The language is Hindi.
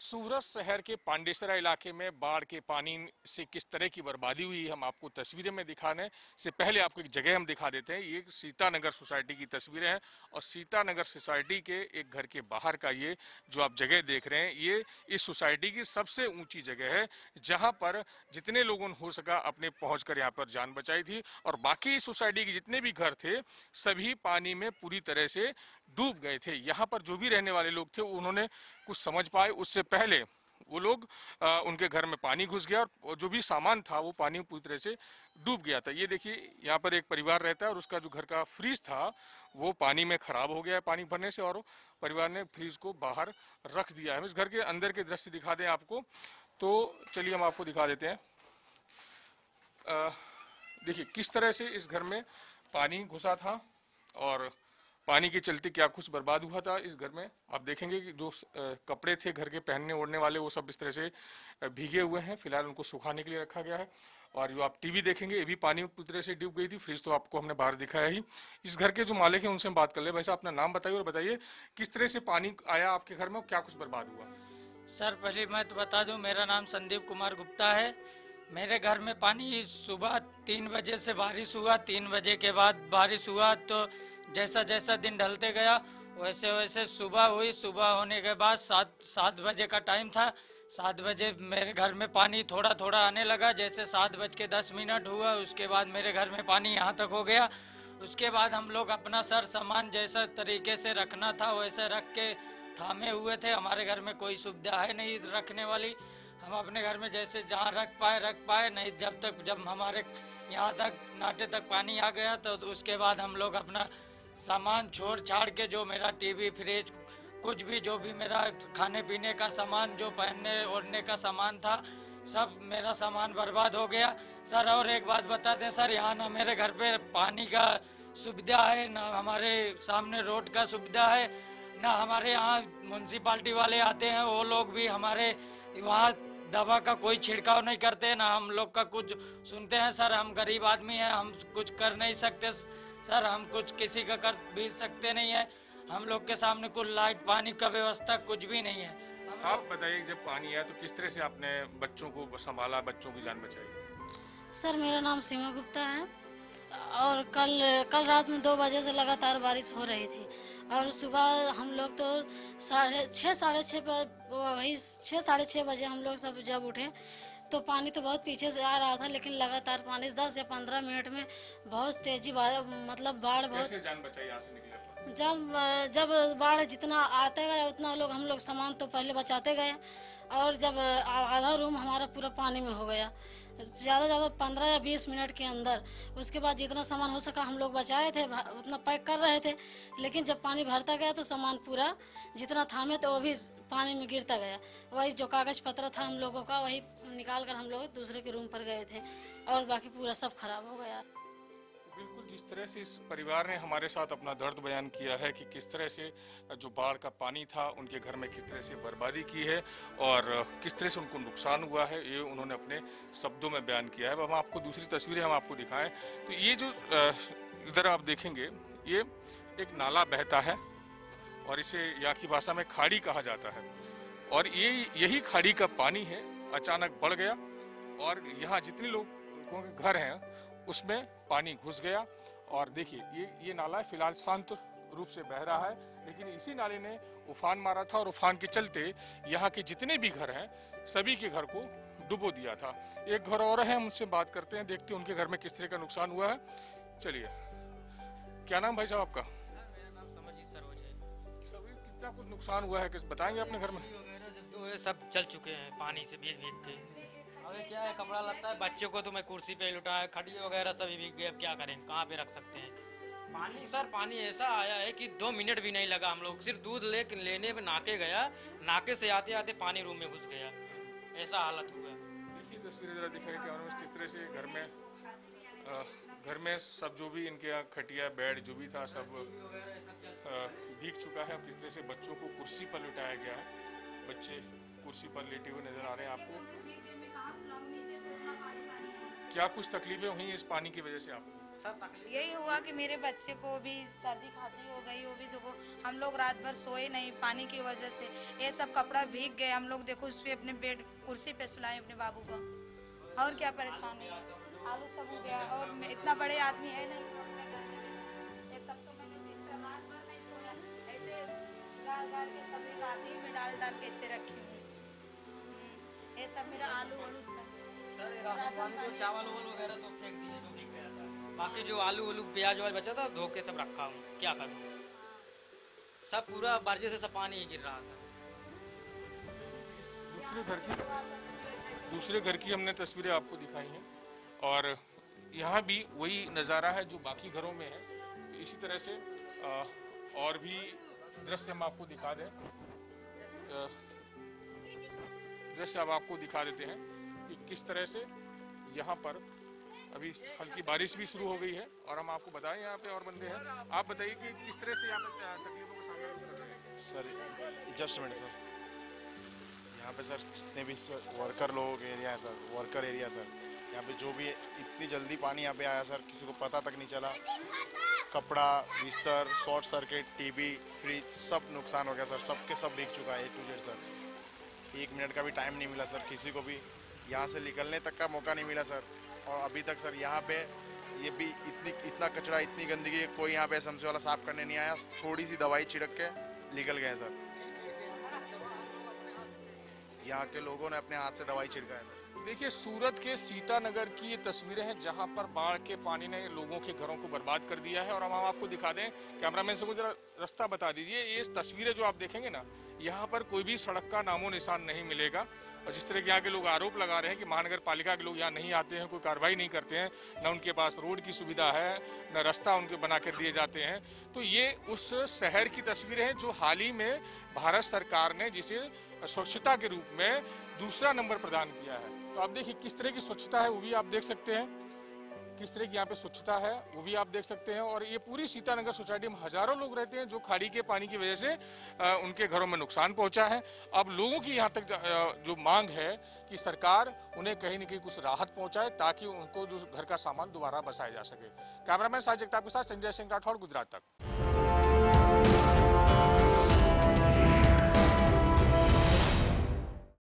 सूरत शहर के पांडेसरा इलाके में बाढ़ के पानी से किस तरह की बर्बादी हुई, हम आपको तस्वीरें में दिखाने से पहले आपको एक जगह हम दिखा देते हैं। ये सीतानगर सोसाइटी की तस्वीरें हैं और सीतानगर सोसाइटी के एक घर के बाहर का ये जो आप जगह देख रहे हैं, ये इस सोसाइटी की सबसे ऊँची जगह है, जहाँ पर जितने लोगों ने हो सका अपने पहुँच कर यहाँ पर जान बचाई थी और बाकी सोसाइटी के जितने भी घर थे, सभी पानी में पूरी तरह से डूब गए थे। यहाँ पर जो भी रहने वाले लोग थे उन्होंने कुछ समझ पाए। उससे पहले वो लोग आ, उनके घर में पानी घुस गया और जो भी सामान था वो पानी पूरी तरह से डूब गया था। ये देखिए यहाँ पर एक परिवार रहता है और उसका जो घर का फ्रिज था वो पानी में खराब हो गया है पानी भरने से और परिवार ने फ्रिज को बाहर रख दिया है। इस घर के अंदर के दृश्य दिखा दें आपको। तो चलिए हम आपको दिखा देते हैं। देखिए किस तरह से इस घर में पानी घुसा था और पानी के चलते क्या कुछ बर्बाद हुआ था इस घर में? आप देखेंगे कि जो कपड़े थे घर के पहनने ओढ़ने वाले, वो सब इस तरह से भीगे हुए हैं। फ़िलहाल उनको सुखाने के लिए रखा गया है। और जो आप टीवी देखेंगे, ये भी पानी पूरी तरह से डूब गई थी। फ्रिज तो आपको हमने बाहर दिखाया ही। इस घर के जो मालिक हैं, उनसे हम बात कर ले। वैसे अपना नाम बताइए और बताइए, किस तरह से पानी आया आपके घर में क्या कुछ बर्बाद हुआ? सर, पहले मैं तो बता दूँ, मेरा नाम संदीप कुमार गुप्ता है। मेरे घर में पानी सुबह तीन बजे से बारिश हुआ। तीन बजे के बाद बारिश हुआ तो जैसा जैसा दिन ढलते गया वैसे वैसे सुबह हुई। सुबह होने के बाद सात सात बजे का टाइम था। सात बजे मेरे घर में पानी थोड़ा थोड़ा आने लगा। जैसे सात बज के दस मिनट हुआ, उसके बाद मेरे घर में पानी यहाँ तक हो गया। उसके बाद हम लोग अपना सर सामान जैसा तरीके से रखना था, वैसे रख के थामे हुए थे। हमारे घर में कोई सुविधा है नहीं रखने वाली। हम अपने घर में जैसे जहाँ रख पाए रख पाए। नहीं, जब तक, जब हमारे यहाँ तक, नाटे तक पानी आ गया तो उसके बाद हम लोग अपना सामान छोड़ छाड़ के जो मेरा टीवी, फ्रिज, कुछ भी, जो भी मेरा खाने पीने का सामान, जो पहनने, ओढ़ने का सामान था, सब मेरा सामान बर्बाद हो गया। सर, और एक बात बता दें, सर, यहाँ ना मेरे घर पे पानी का सुविधा है, ना हमारे सामने रोड का सुविधा है, ना हमारे यहाँ म्यूनसिपाल्टी वाले आते हैं, वो लोग भी हमारे वहाँ दवा का कोई छिड़काव नहीं करते, ना हम लोग का कुछ सुनते हैं, सर, हम गरीब आदमी हैं, हम कुछ कर नहीं सकते। सर हम कुछ किसी का कर भी सकते नहीं है। हम लोग के सामने कुछ लाइट पानी का व्यवस्था कुछ भी नहीं है। आप बताइए जब पानी आया तो किस तरह से आपने बच्चों को संभाला बच्चों की जान बचाई? सर मेरा नाम सीमा गुप्ता है। और कल कल रात में दो बजे से लगातार बारिश हो रही थी। और सुबह हम लोग तो साढ़े छः साढ़े छः पर वही छः साढ़े छः बजे हम लोग सब जब उठे तो पानी तो बहुत पीछे से आ रहा था लेकिन लगातार पानी दस या पंद्रह मिनट में बहुत तेज़ी मतलब बाढ़ बहुत जान बचाई यहाँ से निकले जब जब बाढ़ जितना आते गए उतना लोग हम लोग सामान तो पहले बचाते गए और जब आधा रूम हमारा पूरा पानी में हो गया ज़्यादा से ज़्यादा पंद्रह या बीस मिनट के अंदर उसके बाद जितना सामान हो सका हम लोग बचाए थे उतना पैक कर रहे थे लेकिन जब पानी भरता गया तो सामान पूरा जितना थामे थे वो भी पानी में गिरता गया। वही जो कागज़ पत्र था हम लोगों का वही निकाल कर हम लोग दूसरे के रूम पर गए थे और बाकी पूरा सब खराब हो गया। बिल्कुल, जिस तरह से इस परिवार ने हमारे साथ अपना दर्द बयान किया है कि किस तरह से, जो बाढ़ का पानी था, उनके घर में किस तरह से बर्बादी की है और किस तरह से उनको नुकसान हुआ है, ये उन्होंने अपने शब्दों में बयान किया है। अब हम आपको दूसरी तस्वीरें हम आपको दिखाएँ। तो ये जो इधर आप देखेंगे, ये एक नाला बहता है और इसे यहाँ भाषा में खाड़ी कहा जाता है। और ये, यही खाड़ी का पानी है अचानक बढ़ गया और यहाँ जितने लोगों के घर हैं उसमें पानी घुस गया। और देखिए ये ये नाला फ़िलहाल शांत रूप से बह रहा है लेकिन इसी नाले ने उफान मारा था और उफान के चलते यहाँ के जितने भी घर हैं सभी के घर को डुबो दिया था। एक घर और है हम उनसे बात करते हैं देखते हैं उनके घर में किस तरह का नुकसान हुआ है। चलिए क्या नाम भाई साहब आपका? कितना कुछ नुकसान हुआ है बताएँगे अपने घर में? तो सब चल चुके हैं पानी से भीग भीग के। अबे क्या है, कपड़ा लगता है, बच्चों को तो मैं कुर्सी पे लुटा है खड़ी वगैरह सभी भीग गए, अब क्या करें, कहाँ पे रख सकते हैं? पानी, सर, पानी ऐसा आया है कि दो मिनट भी नहीं लगा हम लोग, सिर्फ़ दूध ले लेने में नाके गया, नाके से आते आते पानी रूम में घुस गया। ऐसा हालत हुआ। देखिए तस्वीरें जरा दिखाई कैमरा किस तरह से घर में घर में सब जो भी इनके यहाँ खटिया, बेड जो भी था, सब भीग चुका है किस तरह से बच्चों को कुर्सी पर लुटाया गया है। बच्चे कुर्सी पर लेटे हुए नज़र आ रहे हैं आपको। क्या कुछ तकलीफें हुई इस पानी की वजह से आपको? यही हुआ कि मेरे बच्चे को भी सर्दी खांसी हो गई, वो भी देखो, हम लोग रात भर सोए नहीं पानी की वजह से। ये सब कपड़ा भीग गए, हम लोग देखो, उस पर अपने बेड, कुर्सी पे सुलाए अपने बाबू को। और क्या परेशानी? है आलू सब हो गया, और इतना बड़े आदमी है नहीं। गाल गाल के सब रात ही में डाल डाल के ऐसे रखी हम्म, ये सब मेरा आलू वालू सब। तो चावल वगैरह तो फेंक दिए जो बिक गया था बाकी जो आलू वालू प्याज वाज बचा था धो के सब रखा हूँ। क्या करूँ? सब पूरा बारिश से सब पानी ही गिर रहा था। दूसरे घर की दूसरे घर की हमने तस्वीरें आपको दिखाई हैं। और यहाँ भी वही नज़ारा है जो बाकी घरों में है। इसी तरह से अ, और भी दृश्य हम आपको दिखा दें। दृश्य अब आपको दिखा देते हैं कि किस तरह से यहाँ पर अभी हल्की बारिश भी शुरू हो गई है और हम आपको बताएँ यहाँ पे और बंदे हैं। आप बताइए कि किस तरह से यहाँ पे तकलीफों का सामना कर रहे हैं। Sir, just minute, sir. यहाँ पे सर, जितने भी सर वर्कर लोग एरिया है सर वर्कर एरिया सर यहाँ पे जो भी इतनी जल्दी पानी यहाँ पे आया सर किसी को पता तक नहीं चला। कपड़ा, बिस्तर शॉर्ट सर्किट टीवी फ्रिज सब नुकसान हो गया सर सब के सब बिक चुका है ए टू जेड सर एक मिनट का भी टाइम नहीं मिला सर किसी को भी। यहाँ से निकलने तक का मौका नहीं मिला सर और अभी तक सर यहाँ पे ये भी इतनी, इतना कचरा, इतनी गंदगी, कोई यहाँ पे एसएमसी वाला साफ़ करने नहीं आया। थोड़ी सी दवाई छिड़क के निकल गए सर यहाँ के लोगों ने अपने हाथ से दवाई छिड़का है सर देखिए, सूरत के सीतानगर की ये तस्वीरें हैं जहाँ पर बाढ़ के पानी ने लोगों के घरों को बर्बाद कर दिया है। और हम आपको दिखा दें, कैमरामैन से जरा रास्ता बता दीजिए। ये तस्वीरें जो आप देखेंगे ना, यहाँ पर कोई भी सड़क का नामो निशान नहीं मिलेगा। और जिस तरह के यहाँ के लोग आरोप लगा रहे हैं कि महानगर पालिका के लोग यहाँ नहीं आते हैं, कोई कार्रवाई नहीं करते हैं, न उनके पास रोड की सुविधा है, न रास्ता उनके बना कर दिए जाते हैं। तो ये उस शहर की तस्वीरें हैं जो हाल ही में भारत सरकार ने जिसे स्वच्छता के रूप में दूसरा नंबर प्रदान किया है। तो आप देखिए किस तरह की स्वच्छता है वो भी आप देख सकते हैं। किस तरह की यहाँ पे स्वच्छता है वो भी आप देख सकते हैं। और ये पूरी सीतानगर सोसाइटी में हज़ारों लोग रहते हैं जो खाड़ी के पानी की वजह से अ, उनके घरों में नुकसान पहुँचा है। अब लोगों की यहाँ तक जो मांग है कि सरकार उन्हें कहीं न कहीं कुछ राहत पहुँचाए ताकि उनको जो घर का सामान दोबारा बसाया जा सके। कैमरामैन साज जगताप के साथ संजय सिंह राठौर गुजरात तक।